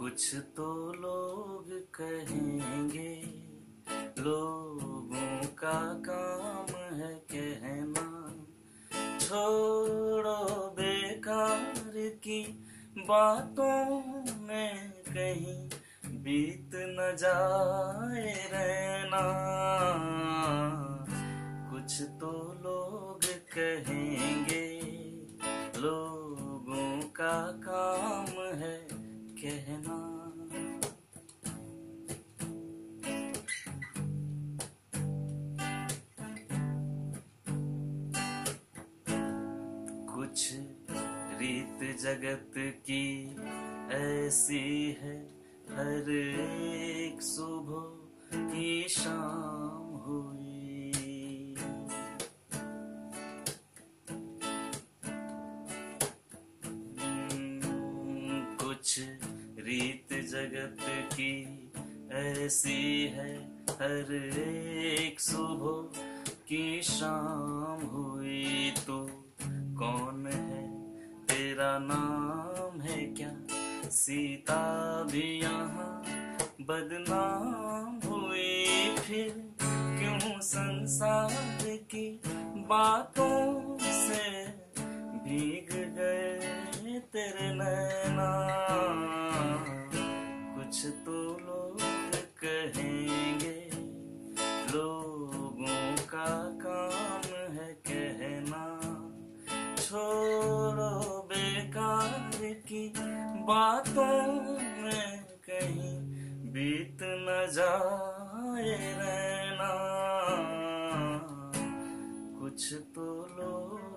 कुछ तो लोग कहेंगे, लोगों का काम है कहना। छोड़ो बेकार की बातों में कहीं बीत न जाए रहना। कुछ तो लोग कहेंगे, लोगों का काम है कहना। कुछ रीत जगत की ऐसी है हर एक सुबह की शाम हुई। कुछ रीत जगत की ऐसी है हर एक सुबह की शाम हुई तो कौन है तेरा नाम है क्या? सीता भी यहाँ बदनाम हुई फिर क्यों संसार की बातों से भीग लोग कहेंगे, लोगों का काम है कहना। छोड़ो बेकार की बातों में कहीं बीत न जाए रहना। कुछ तो लोग